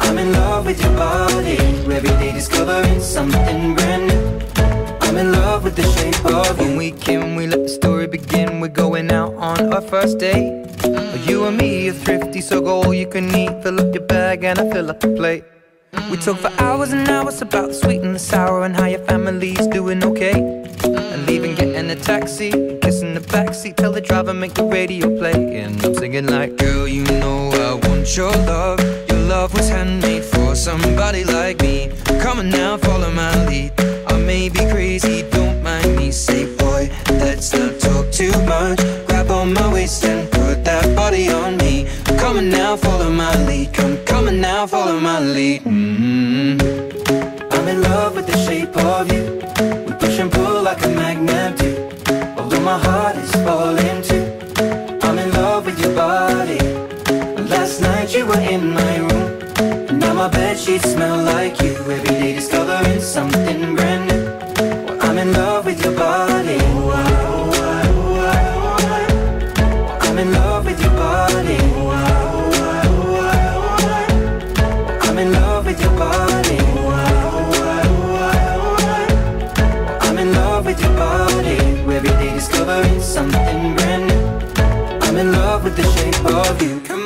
I'm in love with your body. Every day discovering something brand new. I'm in love with the shape of you. When we came, we let the story begin. We're going out on our first date. You and me are thrifty, so go all you can eat. Fill up your bag and I fill up the plate. We talk for hours and hours about the sweet and the sour and how your family's doing okay. And leaving, getting a taxi, kissing the backseat, tell the driver make the radio play. And I'm singing like, girl, you know I want your love. Your love was handmade for somebody like me. Come on now, follow my lead. I may be crazy, don't mind me. Say, boy, let's not talk too much. Grab on my waist and put that body on me. Come on now, follow my lead. Come, on now, follow my lead. Mm-hmm. I'm sheets smell like you. Every day discovering something brand new. Well, I'm in love with your body. I'm in love with your body. I'm in love with your body. I'm in love with your body. Every day discovering something brand new. I'm in love with the shape of you. Come